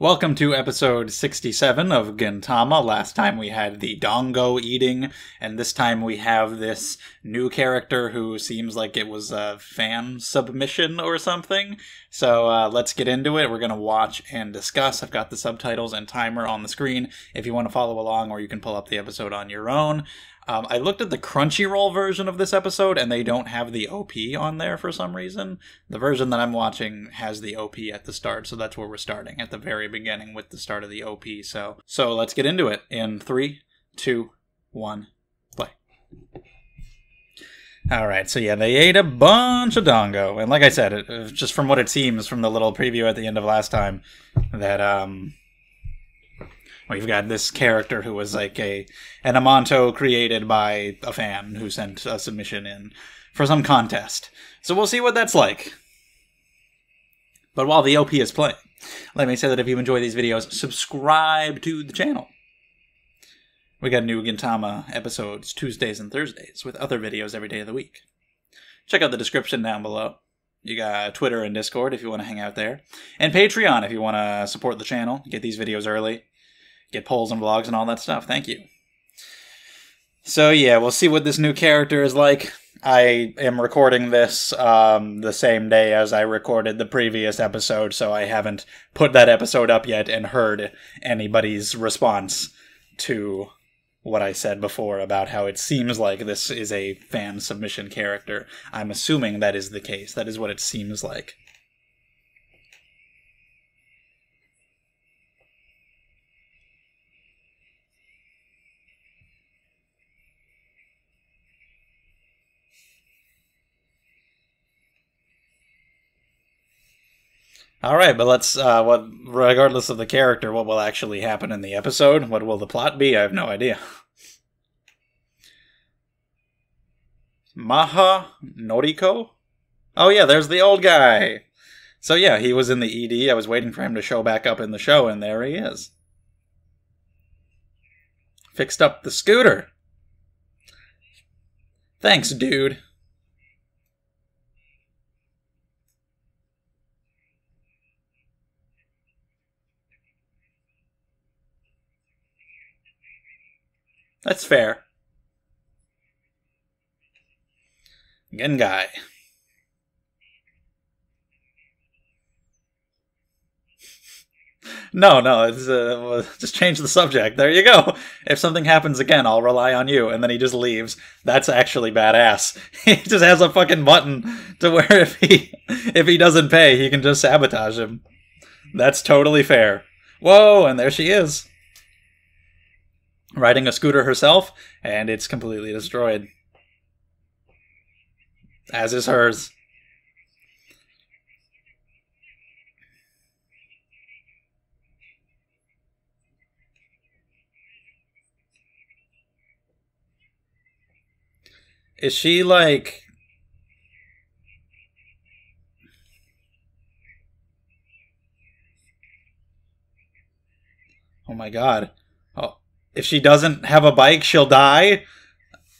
Welcome to episode 67 of Gintama. Last time we had the Dango eating, and this time we have this new character who seems like it was a fan submission or something. So uh, let's get into it. We're going to watch and discuss. I've got the subtitles and timer on the screen if you want to follow along, or you can pull up the episode on your own. Um, I looked at the Crunchyroll version of this episode, and they don't have the OP on there for some reason. The version that I'm watching has the OP at the start, so that's where we're starting at the very beginning with the start of the OP. So, so let's get into it in three, two, one, play. All right, so yeah, they ate a bunch of dango, and like I said, it, just from what it seems from the little preview at the end of last time, that um, We've got this character who was like a an Amanto created by a fan who sent a submission in for some contest. So we'll see what that's like. But while the OP is playing, let me say that if you enjoy these videos, subscribe to the channel. We got new Gintama episodes Tuesdays and Thursdays with other videos every day of the week. Check out the description down below. You got Twitter and Discord if you want to hang out there. And Patreon if you want to support the channel, get these videos early get polls and vlogs and all that stuff. Thank you. So yeah, we'll see what this new character is like. I am recording this um, the same day as I recorded the previous episode, so I haven't put that episode up yet and heard anybody's response to what I said before about how it seems like this is a fan submission character. I'm assuming that is the case. That is what it seems like. All right, but let's. Uh, what, regardless of the character, what will actually happen in the episode? What will the plot be? I have no idea. Maha Noriko. Oh yeah, there's the old guy. So yeah, he was in the ED. I was waiting for him to show back up in the show, and there he is. Fixed up the scooter. Thanks, dude. That's fair. Gengai. No, no, it's uh, just change the subject. There you go. If something happens again, I'll rely on you. And then he just leaves. That's actually badass. He just has a fucking button to where if he if he doesn't pay, he can just sabotage him. That's totally fair. Whoa, and there she is riding a scooter herself, and it's completely destroyed. As is hers. Is she like Oh my god oh. If she doesn't have a bike, she'll die.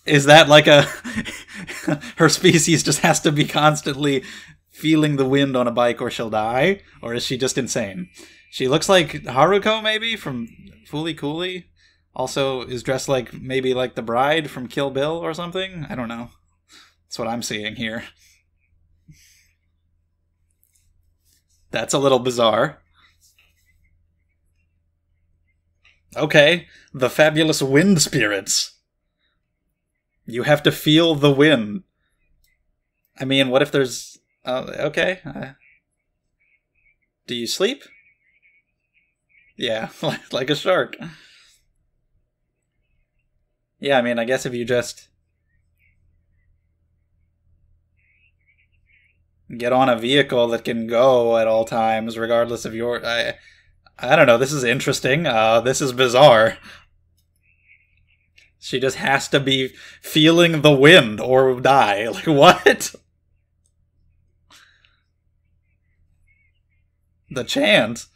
Is that like a her species just has to be constantly feeling the wind on a bike or she'll die? Or is she just insane? She looks like Haruko maybe from Fooly Cooly. Also is dressed like maybe like the bride from Kill Bill or something. I don't know. That's what I'm seeing here. That's a little bizarre. Okay, the fabulous wind spirits. You have to feel the wind. I mean, what if there's. Uh, okay. Uh, do you sleep? Yeah, like a shark. Yeah, I mean, I guess if you just get on a vehicle that can go at all times, regardless of your. I, I don't know. This is interesting. Uh, this is bizarre. She just has to be feeling the wind or die. Like, what? The chant.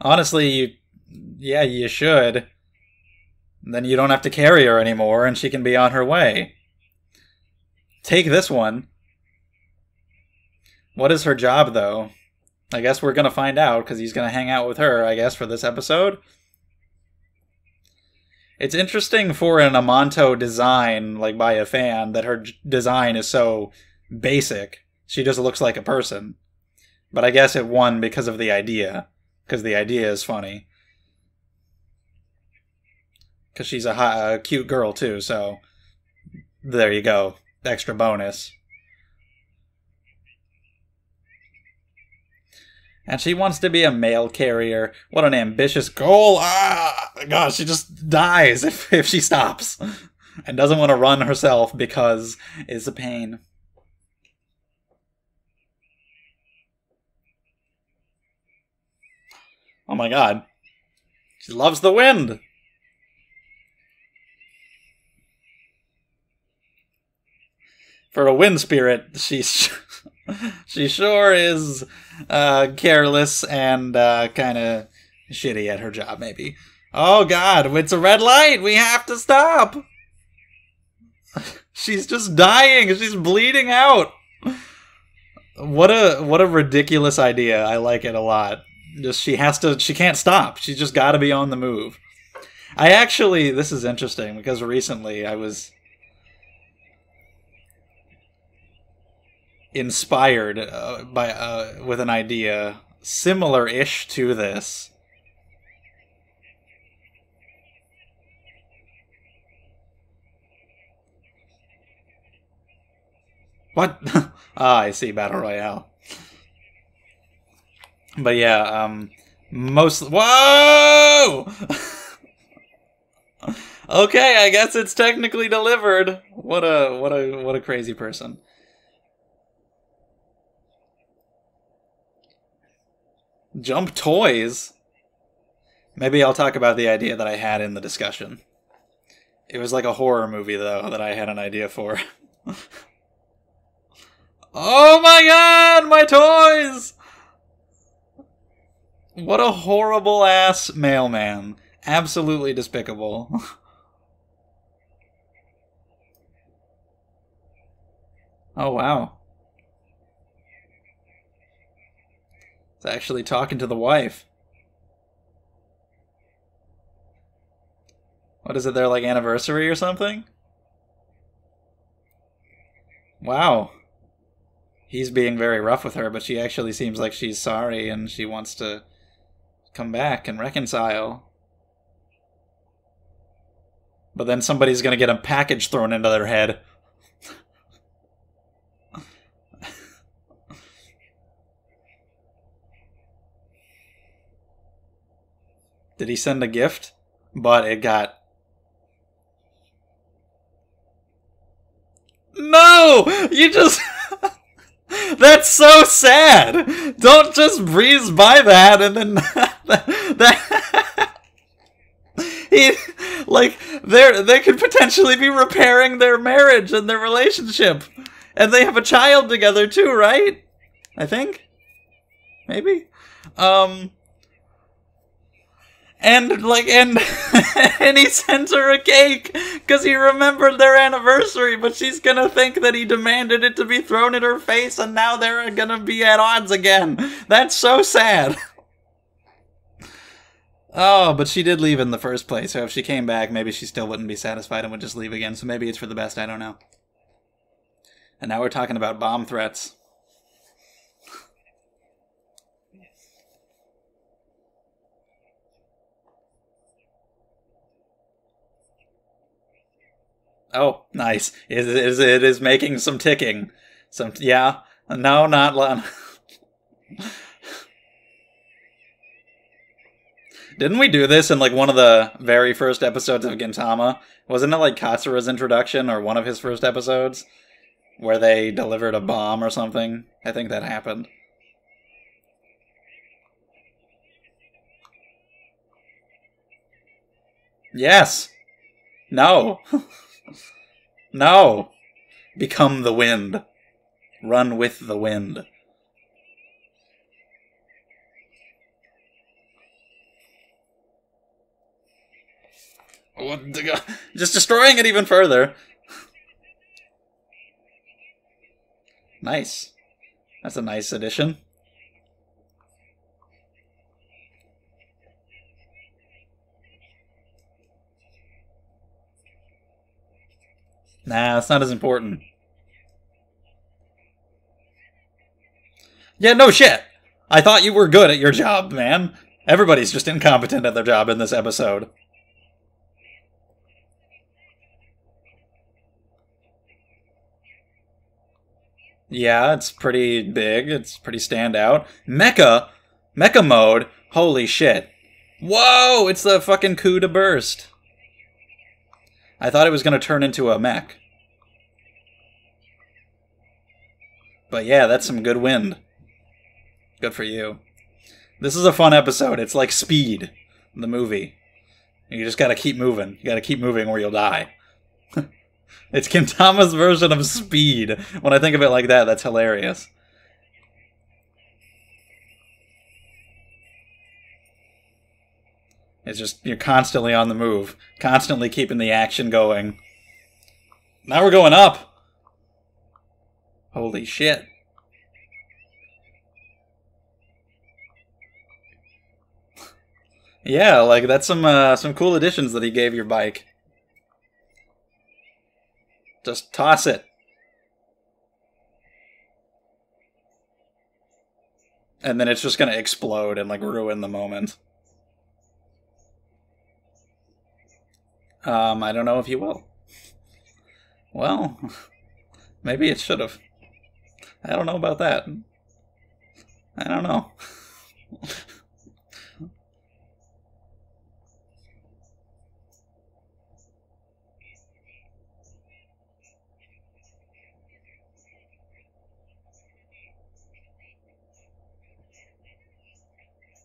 Honestly, you, yeah, you should. Then you don't have to carry her anymore and she can be on her way. Take this one. What is her job, though? I guess we're gonna find out because he's gonna hang out with her. I guess for this episode. It's interesting for an Amanto design, like by a fan, that her design is so basic. She just looks like a person. But I guess it won because of the idea, because the idea is funny. Because she's a, hot, a cute girl too, so there you go, extra bonus. And she wants to be a mail carrier. What an ambitious goal! Ah, God, she just dies if, if she stops. And doesn't want to run herself because it's a pain. Oh my god. She loves the wind! For a wind spirit, she's she sure is uh, careless and uh, kind of shitty at her job, maybe. Oh god, it's a red light! We have to stop! She's just dying! She's bleeding out! What a what a ridiculous idea. I like it a lot. Just she has to she can't stop. She's just gotta be on the move. I actually this is interesting because recently I was inspired uh, by uh, with an idea similar-ish to this. What? ah, I see battle royale. But yeah, um, most. Whoa! okay, I guess it's technically delivered. What a what a what a crazy person. Jump toys. Maybe I'll talk about the idea that I had in the discussion. It was like a horror movie though that I had an idea for. oh my god, my toys! What a horrible ass mailman. Absolutely despicable. oh wow. It's actually talking to the wife. What is it, their like anniversary or something? Wow. He's being very rough with her, but she actually seems like she's sorry and she wants to come back and reconcile. But then somebody's gonna get a package thrown into their head. Did he send a gift? But it got. No! You just. That's so sad! Don't just breeze by that and then. that. he. Like, they're, they could potentially be repairing their marriage and their relationship. And they have a child together too, right? I think? Maybe? Um and like and and he sent her a cake because he remembered their anniversary but she's gonna think that he demanded it to be thrown in her face and now they're gonna be at odds again. That's so sad. Oh but she did leave in the first place so if she came back maybe she still wouldn't be satisfied and would just leave again so maybe it's for the best i don't know. And now we're talking about bomb threats Oh, nice. It is it is making some ticking. Some yeah. No, not. Didn't we do this in like one of the very first episodes of Gintama? Wasn't it like Katsura's introduction or one of his first episodes where they delivered a bomb or something? I think that happened. Yes. No. No! Become the wind. Run with the wind. What the Just destroying it even further. Nice. That's a nice addition. Nah, it's not as important. Yeah, no shit. I thought you were good at your job, man. Everybody's just incompetent at their job in this episode. Yeah, it's pretty big. It's pretty standout. Mecha, mecha mode. Holy shit! Whoa! It's the fucking coup to burst. I thought it was gonna turn into a mech. But yeah, that's some good wind. Good for you. This is a fun episode. It's like Speed, the movie. You just gotta keep moving. You gotta keep moving or you'll die. it's Gintama's version of Speed. When I think of it like that, that's hilarious. It's just, you're constantly on the move, constantly keeping the action going. Now we're going up! Holy shit. Yeah, like that's some uh, some cool additions that he gave your bike. Just toss it. And then it's just gonna explode and like ruin the moment. Um, I don't know if you will. Well, maybe it should have. I don't know about that. I don't know.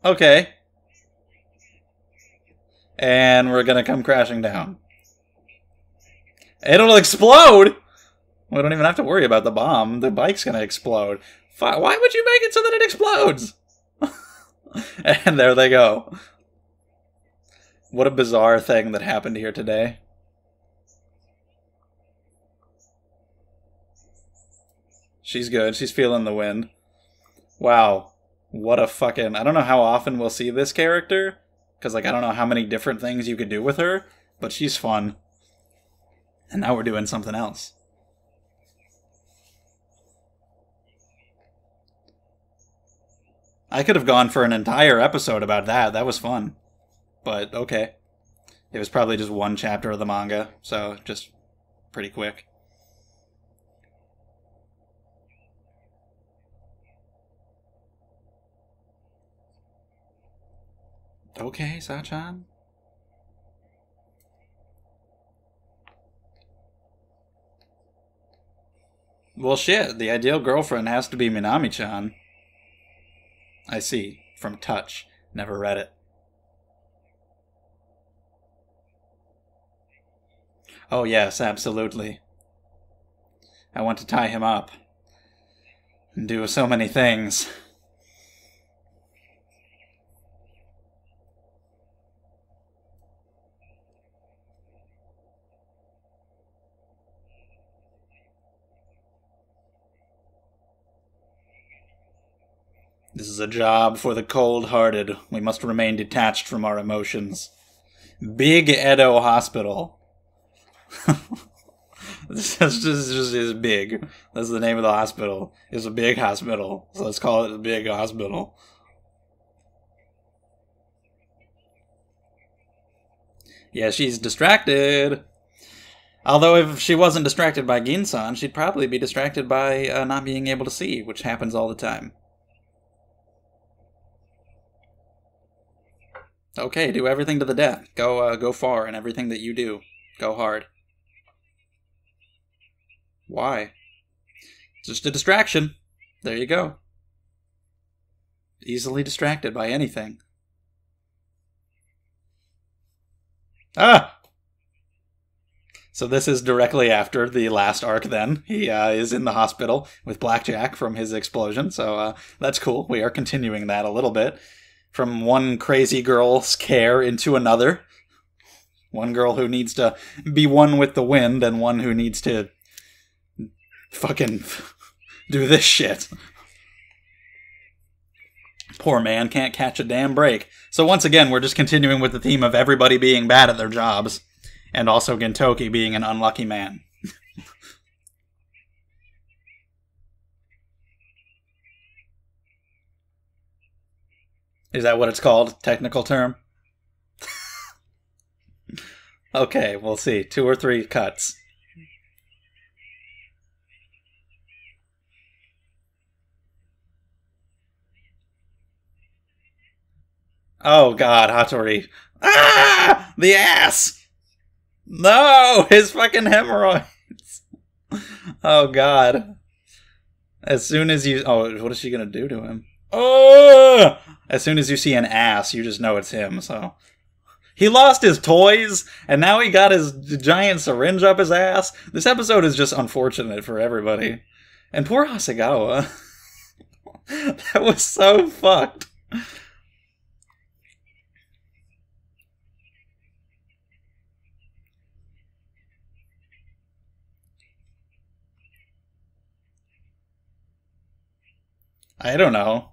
Okay. And we're gonna come crashing down. It'll explode! We don't even have to worry about the bomb. The bike's gonna explode. Why would you make it so that it explodes? and there they go. What a bizarre thing that happened here today. She's good. She's feeling the wind. Wow what a fucking I don't know how often we'll see this character cuz like I don't know how many different things you could do with her, but she's fun. And now we're doing something else. I could have gone for an entire episode about that. That was fun. But okay. It was probably just one chapter of the manga, so just pretty quick. Okay, Sachan. Well, shit, the ideal girlfriend has to be Minami-chan. I see. From Touch. Never read it. Oh, yes, absolutely. I want to tie him up. And do so many things. This is a job for the cold hearted. We must remain detached from our emotions. Big Edo Hospital. this, is just, just is big. That's the name of the hospital. It's a big hospital. So let's call it a big hospital. Yeah, she's distracted. Although if she wasn't distracted by Ginsan, she'd probably be distracted by uh, not being able to see, which happens all the time. Okay, do everything to the death. Go, uh, go far in everything that you do. Go hard. Why? Just a distraction. There you go. Easily distracted by anything. Ah! So this is directly after the last arc. Then he uh, is in the hospital with Blackjack from his explosion. So uh, that's cool. We are continuing that a little bit from one crazy girl's care into another. One girl who needs to be one with the wind, and one who needs to fucking do this shit. Poor man can't catch a damn break. So once again, we're just continuing with the theme of everybody being bad at their jobs, and also Gintoki being an unlucky man. Is that what it's called? Technical term? okay, we'll see. Two or three cuts. Oh god, Hattori. Ah! The ass! No! His fucking hemorrhoids! Oh god. As soon as you. Oh, what is she gonna do to him? Oh! As soon as you see an ass, you just know it's him, so. He lost his toys, and now he got his giant syringe up his ass. This episode is just unfortunate for everybody. And poor Hasegawa. that was so fucked. I don't know.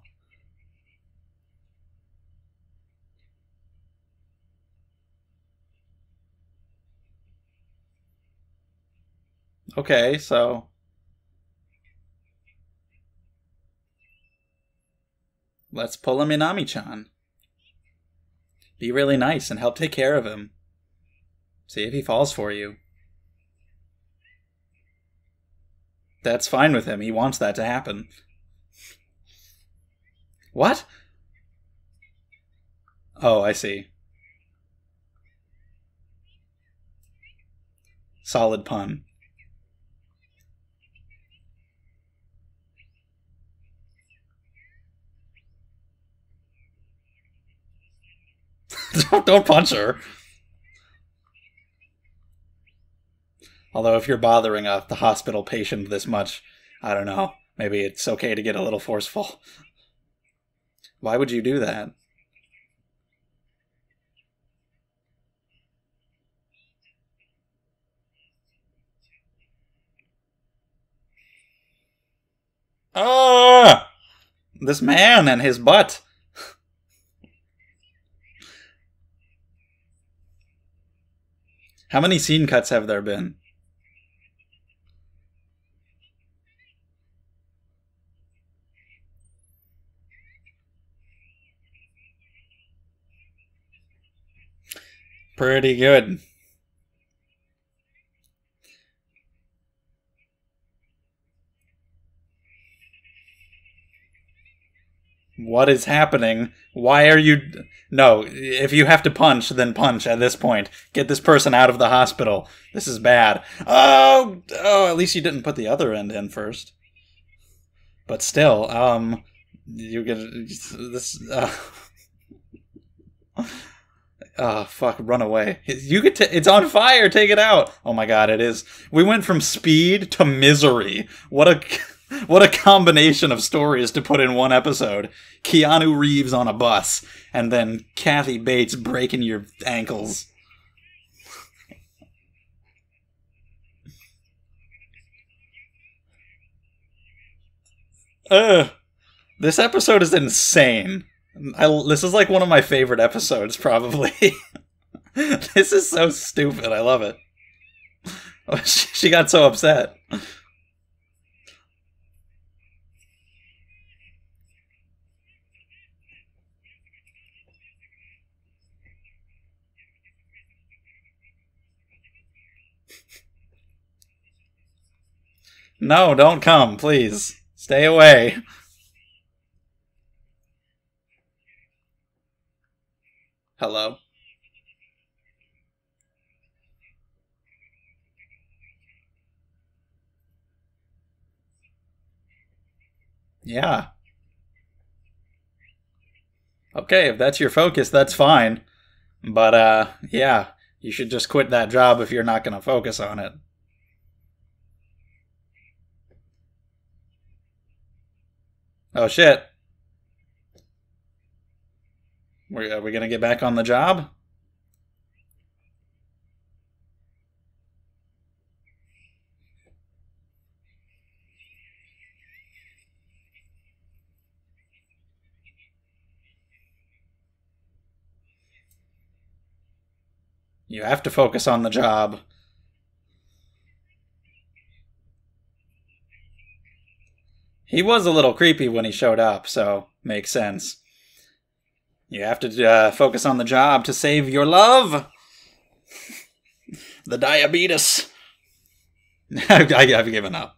Okay, so let's pull a Minami-chan. Be really nice and help take care of him. See if he falls for you. That's fine with him. He wants that to happen. What? Oh, I see. Solid pun. Don't, don't punch her. Although, if you're bothering a, the hospital patient this much, I don't know. Maybe it's okay to get a little forceful. Why would you do that? Ah! This man and his butt. How many scene cuts have there been? Pretty good. What is happening? Why are you. No, if you have to punch, then punch at this point. Get this person out of the hospital. This is bad. Oh! Oh, at least you didn't put the other end in first. But still, um. You get. This. Uh, Oh fuck! Run away! You get to. It's on fire. Take it out. Oh my god! It is. We went from speed to misery. What a what a combination of stories to put in one episode. Keanu Reeves on a bus, and then Kathy Bates breaking your ankles. Ugh. This episode is insane. I, this is like one of my favorite episodes, probably. this is so stupid. I love it. she got so upset. No, don't come, please. Stay away. Hello? Yeah. Okay, if that's your focus, that's fine. But, uh, yeah, you should just quit that job if you're not going to focus on it. Oh shit. Are we gonna get back on the job? You have to focus on the job. He was a little creepy when he showed up, so makes sense. You have to uh, focus on the job to save your love. the diabetes. I, I've given up.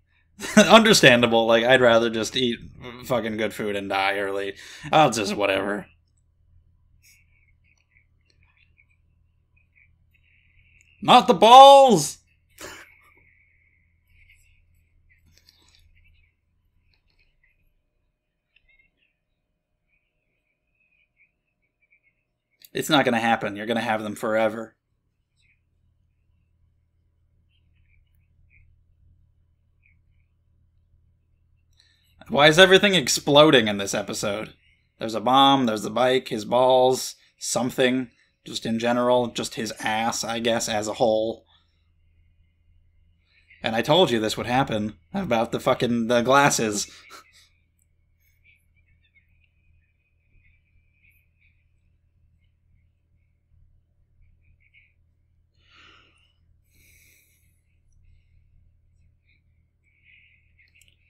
Understandable. Like I'd rather just eat fucking good food and die early. I'll just whatever. Not the balls. It's not going to happen. You're going to have them forever. Why is everything exploding in this episode? There's a bomb, there's the bike, his balls, something, just in general, just his ass, I guess, as a whole. And I told you this would happen about the fucking the glasses.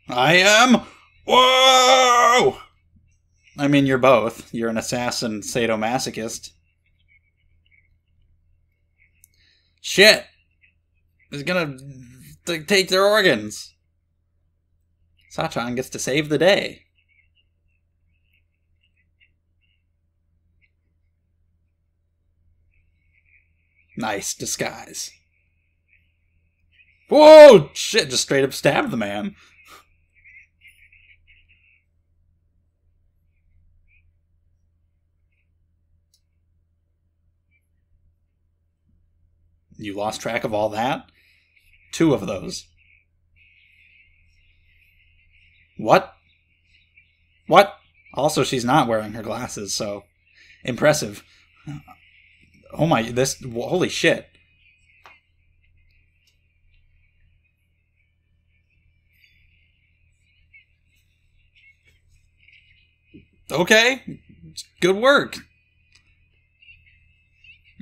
I am. Whoa! I mean, you're both. You're an assassin sadomasochist. Shit! Is gonna take their organs. Sachan gets to save the day. Nice disguise. Whoa! Shit, just straight up stabbed the man. You lost track of all that? Two of those. What? What? Also, she's not wearing her glasses, so impressive. Oh my, this, holy shit. Okay, good work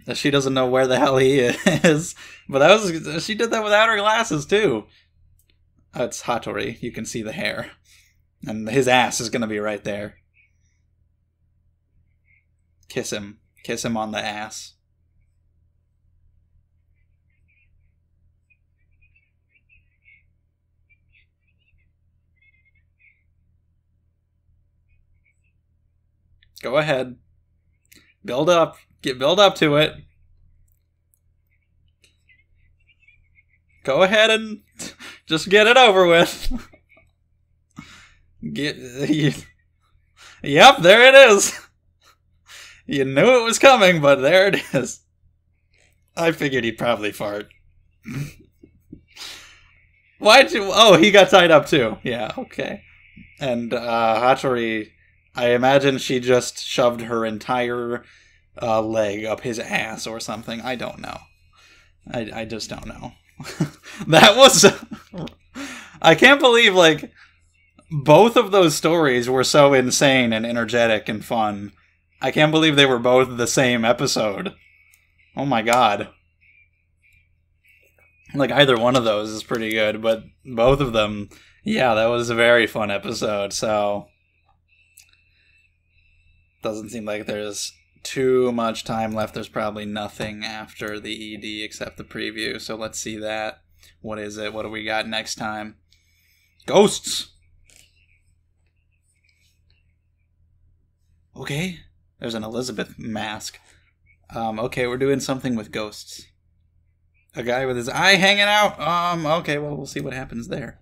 that she doesn't know where the hell he is. But that was she did that without her glasses too. Oh, it's Hattori. You can see the hair, and his ass is gonna be right there. Kiss him. Kiss him on the ass. Go ahead. Build up. Get build up to it. Go ahead and just get it over with. Get you, Yep, there it is. You knew it was coming, but there it is. I figured he'd probably fart. Why'd you? Oh, he got tied up too. Yeah, okay. And uh, Hattori, I imagine she just shoved her entire uh, leg up his ass or something. I don't know. I, I just don't know. that was. I can't believe, like, both of those stories were so insane and energetic and fun. I can't believe they were both the same episode. Oh my god. Like, either one of those is pretty good, but both of them, yeah, that was a very fun episode, so. Doesn't seem like there's too much time left. There's probably nothing after the ED except the preview. So let's see that. What is it? What do we got next time? Ghosts! Okay. There's an Elizabeth mask. Um, okay, we're doing something with ghosts. A guy with his eye hanging out. Um, okay, well, we'll see what happens there.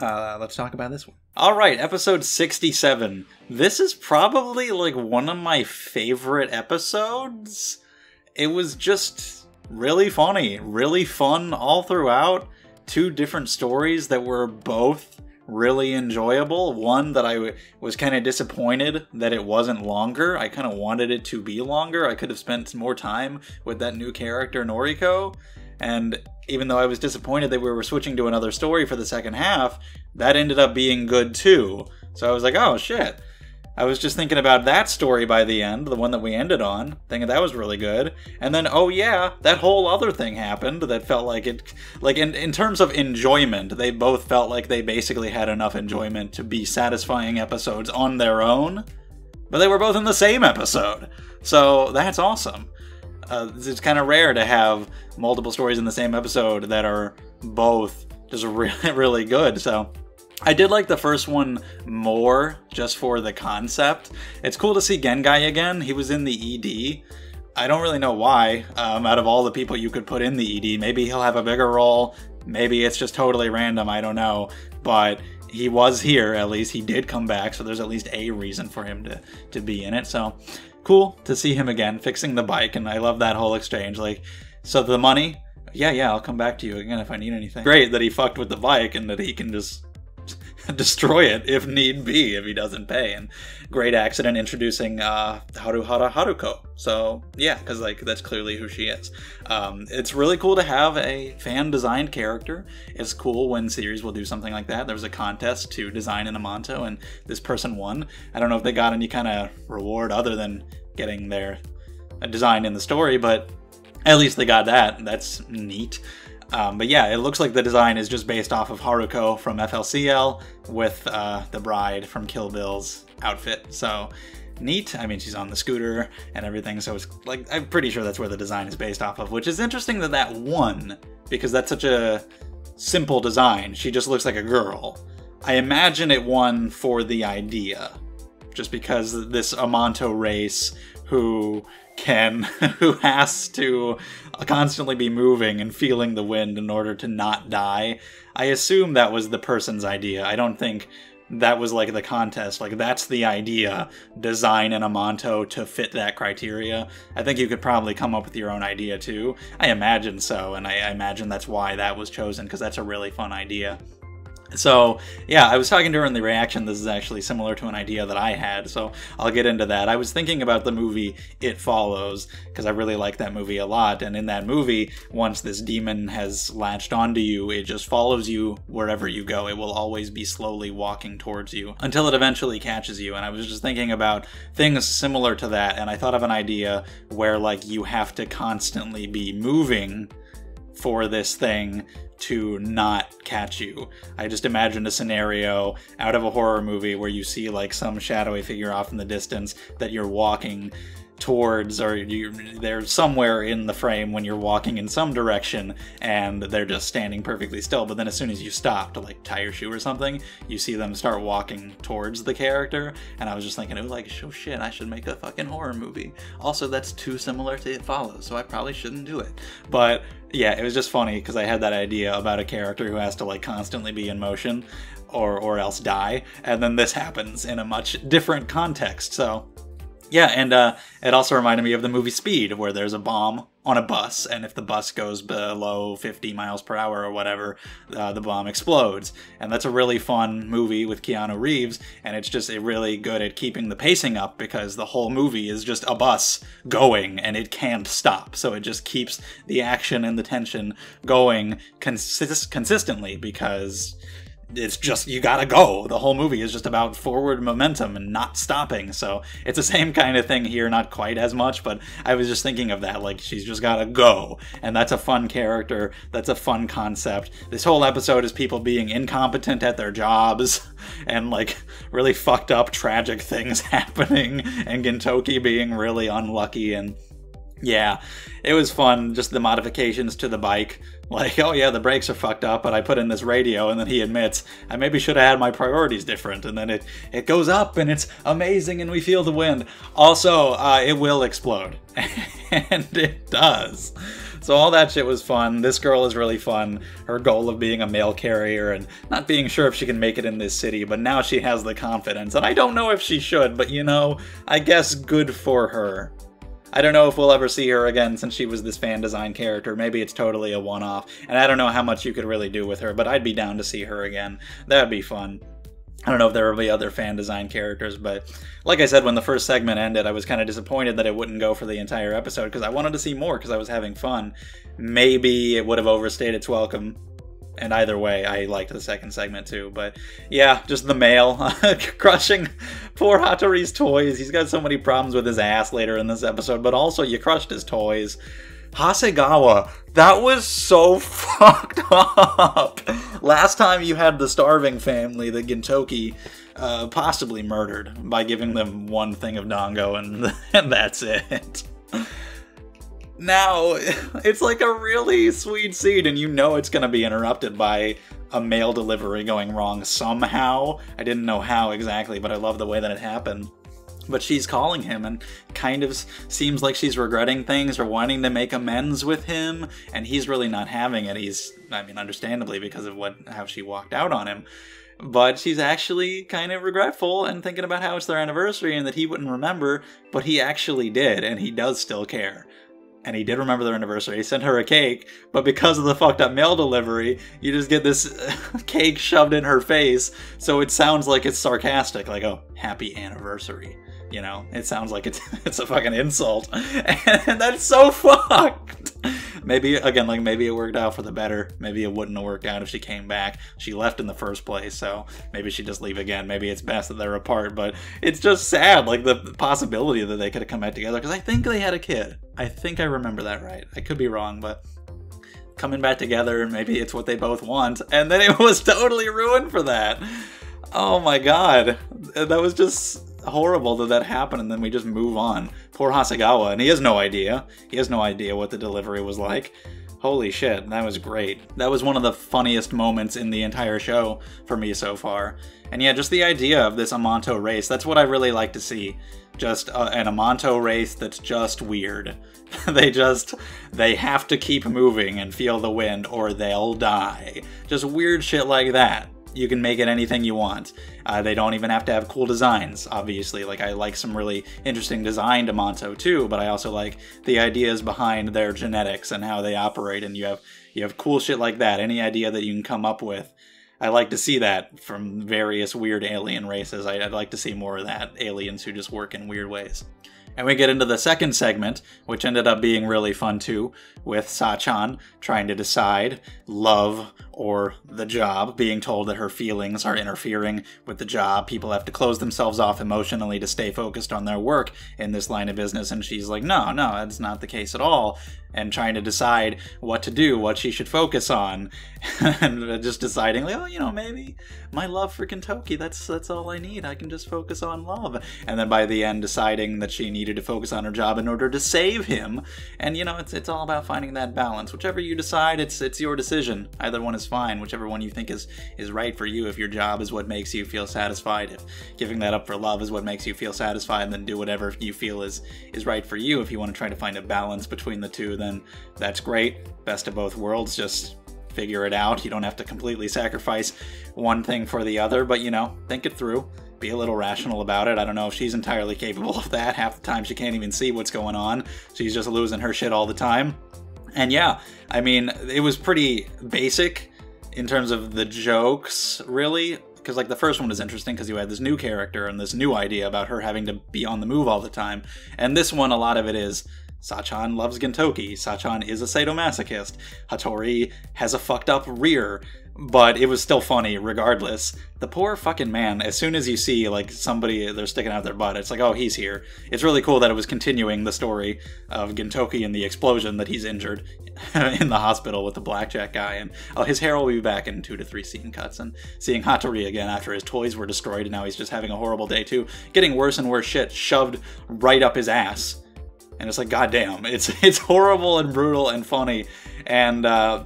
Uh, let's talk about this one. All right, episode 67. This is probably like one of my favorite episodes. It was just really funny, really fun all throughout. Two different stories that were both really enjoyable. One that I was kind of disappointed that it wasn't longer. I kind of wanted it to be longer. I could have spent more time with that new character, Noriko. And even though I was disappointed that we were switching to another story for the second half, that ended up being good too. So I was like, oh shit. I was just thinking about that story by the end, the one that we ended on, thinking that was really good. And then, oh yeah, that whole other thing happened that felt like it, like in, in terms of enjoyment, they both felt like they basically had enough enjoyment to be satisfying episodes on their own, but they were both in the same episode. So that's awesome. Uh, it's kind of rare to have multiple stories in the same episode that are both just really, really good. So I did like the first one more just for the concept. It's cool to see Gengai again. He was in the ED. I don't really know why. Um, out of all the people you could put in the ED, maybe he'll have a bigger role. Maybe it's just totally random. I don't know. But he was here at least. He did come back, so there's at least a reason for him to to be in it. So cool to see him again fixing the bike, and I love that whole exchange. Like, so the money. Yeah, yeah, I'll come back to you again if I need anything. Great that he fucked with the bike and that he can just destroy it if need be if he doesn't pay. And great accident introducing uh, Haruhara Haruko. So yeah, because like that's clearly who she is. Um, it's really cool to have a fan designed character. It's cool when series will do something like that. There was a contest to design an Amanto, and this person won. I don't know if they got any kind of reward other than getting their design in the story, but at least they got that. That's neat. Um, but yeah, it looks like the design is just based off of Haruko from FLCL with uh, the bride from Kill Bill's outfit. So neat. I mean, she's on the scooter and everything, so it's like I'm pretty sure that's where the design is based off of. Which is interesting that that won because that's such a simple design. She just looks like a girl. I imagine it won for the idea, just because this Amanto race who can who has to constantly be moving and feeling the wind in order to not die. I assume that was the person's idea. I don't think that was like the contest. Like that's the idea. Design an Amanto to fit that criteria. I think you could probably come up with your own idea too. I imagine so, and I, I imagine that's why that was chosen because that's a really fun idea. So, yeah, I was talking during the reaction. This is actually similar to an idea that I had, so I'll get into that. I was thinking about the movie It Follows, because I really like that movie a lot. And in that movie, once this demon has latched onto you, it just follows you wherever you go. It will always be slowly walking towards you until it eventually catches you. And I was just thinking about things similar to that, and I thought of an idea where, like, you have to constantly be moving for this thing to not catch you. I just imagined a scenario out of a horror movie where you see like some shadowy figure off in the distance that you're walking towards or you they're somewhere in the frame when you're walking in some direction and they're just standing perfectly still. But then as soon as you stop to like tie your shoe or something you see them start walking towards the character. And i was just thinking oh like oh shit i should make a fucking horror movie. Also that's too similar to it follows so i probably shouldn't do it. But yeah it was just funny because i had that idea about a character who has to like constantly be in motion or or else die and then this happens in a much different context so yeah, and uh, it also reminded me of the movie Speed, where there's a bomb on a bus, and if the bus goes below 50 miles per hour or whatever, uh, the bomb explodes. And that's a really fun movie with Keanu Reeves, and it's just really good at keeping the pacing up because the whole movie is just a bus going and it can't stop. So it just keeps the action and the tension going consist- consistently because it's just you gotta go. The whole movie is just about forward momentum and not stopping. So it's the same kind of thing here, not quite as much, but I was just thinking of that. Like she's just gotta go, and that's a fun character. That's a fun concept. This whole episode is people being incompetent at their jobs and like really fucked up, tragic things happening, and Gintoki being really unlucky and yeah, it was fun. Just the modifications to the bike. Like, oh yeah, the brakes are fucked up, but I put in this radio, and then he admits, I maybe should have had my priorities different. And then it, it goes up, and it's amazing, and we feel the wind. Also, uh, it will explode. and it does. So all that shit was fun. This girl is really fun. Her goal of being a mail carrier and not being sure if she can make it in this city, but now she has the confidence. And I don't know if she should, but you know, I guess good for her. I don't know if we'll ever see her again since she was this fan design character. Maybe it's totally a one off. And I don't know how much you could really do with her, but I'd be down to see her again. That'd be fun. I don't know if there will be other fan design characters, but like I said, when the first segment ended, I was kind of disappointed that it wouldn't go for the entire episode because I wanted to see more because I was having fun. Maybe it would have overstayed its welcome and either way, I liked the second segment too. But yeah, just the mail crushing poor Hattori's toys. He's got so many problems with his ass later in this episode, but also you crushed his toys. Hasegawa, that was so fucked up. Last time you had the starving family, the Gintoki, uh, possibly murdered by giving them one thing of Dango, and, and that's it. Now, it's like a really sweet scene, and you know it's going to be interrupted by a mail delivery going wrong somehow. I didn't know how exactly, but I love the way that it happened. But she's calling him and kind of seems like she's regretting things or wanting to make amends with him, and he's really not having it. He's, I mean, understandably because of what how she walked out on him but she's actually kind of regretful and thinking about how it's their anniversary and that he wouldn't remember, but he actually did, and he does still care and he did remember their anniversary. He sent her a cake, but because of the fucked up mail delivery, you just get this cake shoved in her face, so it sounds like it's sarcastic, like, oh, happy anniversary. You know, it sounds like it's it's a fucking insult, and that's so fucked. Maybe again, like maybe it worked out for the better. Maybe it wouldn't have worked out if she came back. She left in the first place, so maybe she just leave again. Maybe it's best that they're apart, but it's just sad, like the possibility that they could have come back together. Because I think they had a kid. I think I remember that right. I could be wrong, but coming back together, maybe it's what they both want, and then it was totally ruined for that. Oh my god, that was just horrible that that happened and then we just move on. Poor Hasegawa, and he has no idea. He has no idea what the delivery was like. Holy shit, that was great. That was one of the funniest moments in the entire show for me so far. And yeah, just the idea of this Amanto race, that's what I really like to see. Just uh, an Amanto race that's just weird. they just, they have to keep moving and feel the wind or they'll die. Just weird shit like that you can make it anything you want. Uh, they don't even have to have cool designs, obviously. Like, I like some really interesting design to Monto too, but I also like the ideas behind their genetics and how they operate, and you have you have cool shit like that. Any idea that you can come up with. I like to see that from various weird alien races. I'd like to see more of that. Aliens who just work in weird ways. And we get into the second segment, which ended up being really fun too, with Sachan trying to decide love or the job, being told that her feelings are interfering with the job. People have to close themselves off emotionally to stay focused on their work in this line of business. And she's like, no, no, that's not the case at all. And trying to decide what to do, what she should focus on, and just deciding, like, oh, you know, maybe my love for Gintoki, that's that's all I need. I can just focus on love. And then by the end, deciding that she needed to focus on her job in order to save him. And you know, it's it's all about finding that balance. Whichever you decide, it's it's your decision. Either one is fine. Whichever one you think is is right for you. If your job is what makes you feel satisfied, if giving that up for love is what makes you feel satisfied, then do whatever you feel is is right for you. If you want to try to find a balance between the two, then that's great. Best of both worlds. Just figure it out. You don't have to completely sacrifice one thing for the other, but you know, think it through. Be a little rational about it. I don't know if she's entirely capable of that. Half the time she can't even see what's going on. She's just losing her shit all the time. And yeah, I mean, it was pretty basic in terms of the jokes, really. Because, like, the first one was interesting because you had this new character and this new idea about her having to be on the move all the time. And this one, a lot of it is Sachan loves Gintoki. Sachan is a sadomasochist. Hattori has a fucked up rear but it was still funny regardless. The poor fucking man, as soon as you see like somebody they're sticking out their butt, it's like, oh, he's here. It's really cool that it was continuing the story of Gintoki and the explosion that he's injured in the hospital with the blackjack guy, and oh, his hair will be back in two to three scene cuts, and seeing Hattori again after his toys were destroyed, and now he's just having a horrible day too, getting worse and worse shit shoved right up his ass. And it's like, goddamn, it's it's horrible and brutal and funny, and uh,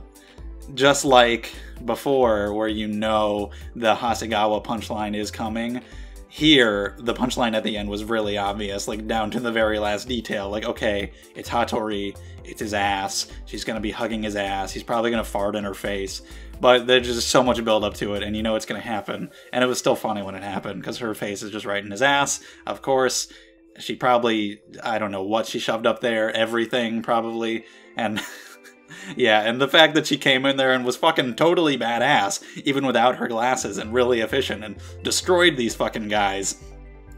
just like before where you know the Hasegawa punchline is coming. Here, the punchline at the end was really obvious, like down to the very last detail. Like, okay, it's Hattori, it's his ass, she's gonna be hugging his ass, he's probably gonna fart in her face. But there's just so much build up to it, and you know it's gonna happen. And it was still funny when it happened, because her face is just right in his ass, of course. She probably, I don't know what she shoved up there, everything probably, and yeah, and the fact that she came in there and was fucking totally badass, even without her glasses, and really efficient, and destroyed these fucking guys.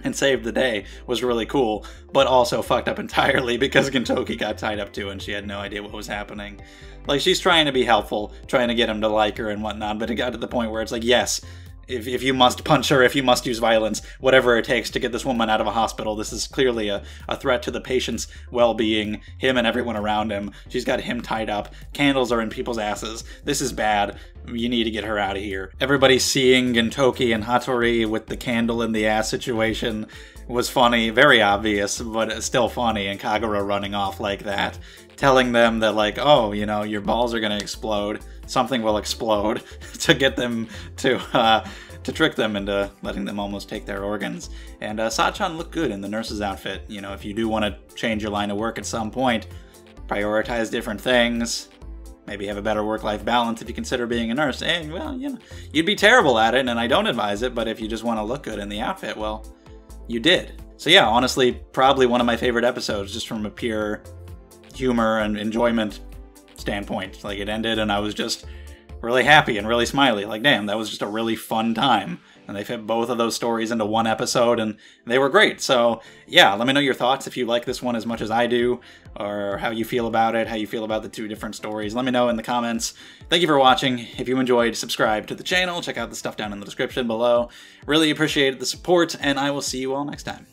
and saved the day was really cool, but also fucked up entirely because Gintoki got tied up too and she had no idea what was happening. Like, she's trying to be helpful, trying to get him to like her and whatnot, but it got to the point where it's like, yes, if, if you must punch her, if you must use violence, whatever it takes to get this woman out of a hospital. This is clearly a, a threat to the patient's well being, him and everyone around him. She's got him tied up. Candles are in people's asses. This is bad. You need to get her out of here. Everybody seeing Gintoki and Hattori with the candle in the ass situation was funny, very obvious, but still funny, and Kagura running off like that, telling them that, like, oh, you know, your balls are gonna explode something will explode to get them to uh, to trick them into letting them almost take their organs. And uh, Sachan looked good in the nurse's outfit. You know, if you do want to change your line of work at some point, prioritize different things. Maybe have a better work-life balance if you consider being a nurse. And well, you know, you'd be terrible at it, and I don't advise it. But if you just want to look good in the outfit, well, you did. So yeah, honestly, probably one of my favorite episodes, just from a pure humor and enjoyment standpoint. Like it ended, and I was just really happy and really smiley. Like, damn, that was just a really fun time. And they fit both of those stories into one episode, and they were great. So, yeah, let me know your thoughts if you like this one as much as I do, or how you feel about it, how you feel about the two different stories. Let me know in the comments. Thank you for watching. If you enjoyed, subscribe to the channel. Check out the stuff down in the description below. Really appreciate the support, and I will see you all next time.